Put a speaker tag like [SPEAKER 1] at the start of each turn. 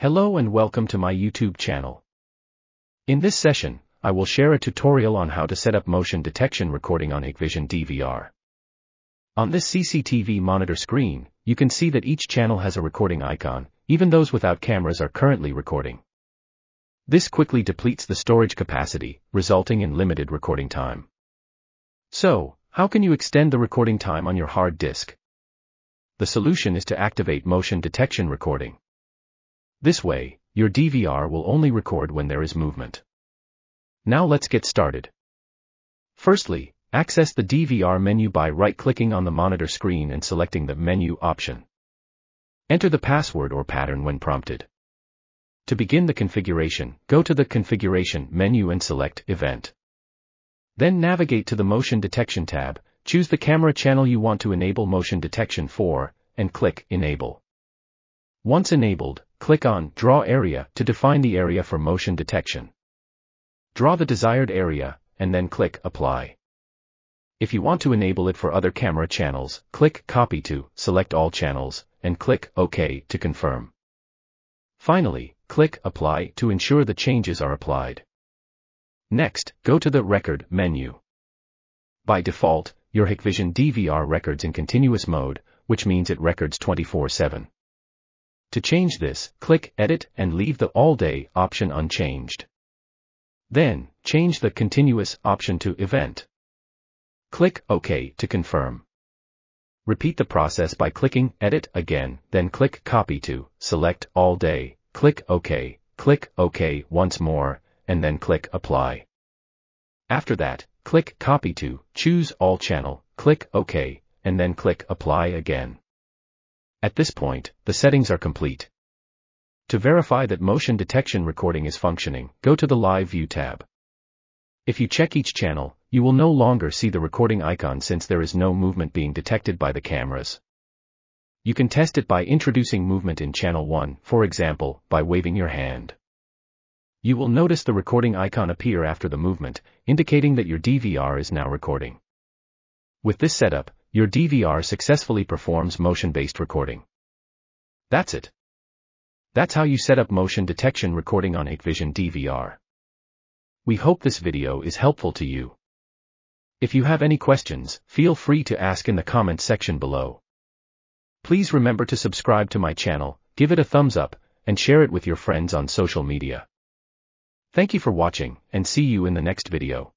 [SPEAKER 1] Hello and welcome to my YouTube channel. In this session, I will share a tutorial on how to set up motion detection recording on Hikvision DVR. On this CCTV monitor screen, you can see that each channel has a recording icon, even those without cameras are currently recording. This quickly depletes the storage capacity, resulting in limited recording time. So, how can you extend the recording time on your hard disk? The solution is to activate motion detection recording. This way, your DVR will only record when there is movement. Now let's get started. Firstly, access the DVR menu by right-clicking on the monitor screen and selecting the Menu option. Enter the password or pattern when prompted. To begin the configuration, go to the Configuration menu and select Event. Then navigate to the Motion Detection tab, choose the camera channel you want to enable motion detection for, and click Enable. Once enabled, click on Draw Area to define the area for motion detection. Draw the desired area, and then click Apply. If you want to enable it for other camera channels, click Copy to, select all channels, and click OK to confirm. Finally, click Apply to ensure the changes are applied. Next, go to the Record menu. By default, your Hikvision DVR records in continuous mode, which means it records 24-7. To change this, click Edit and leave the All Day option unchanged. Then, change the Continuous option to Event. Click OK to confirm. Repeat the process by clicking Edit again, then click Copy to, select All Day, click OK, click OK once more, and then click Apply. After that, click Copy to, choose All Channel, click OK, and then click Apply again. At this point, the settings are complete. To verify that motion detection recording is functioning, go to the Live View tab. If you check each channel, you will no longer see the recording icon since there is no movement being detected by the cameras. You can test it by introducing movement in channel 1, for example, by waving your hand. You will notice the recording icon appear after the movement, indicating that your DVR is now recording. With this setup, your DVR successfully performs motion-based recording. That's it. That's how you set up motion detection recording on Hikvision DVR. We hope this video is helpful to you. If you have any questions, feel free to ask in the comments section below. Please remember to subscribe to my channel, give it a thumbs up, and share it with your friends on social media. Thank you for watching, and see you in the next video.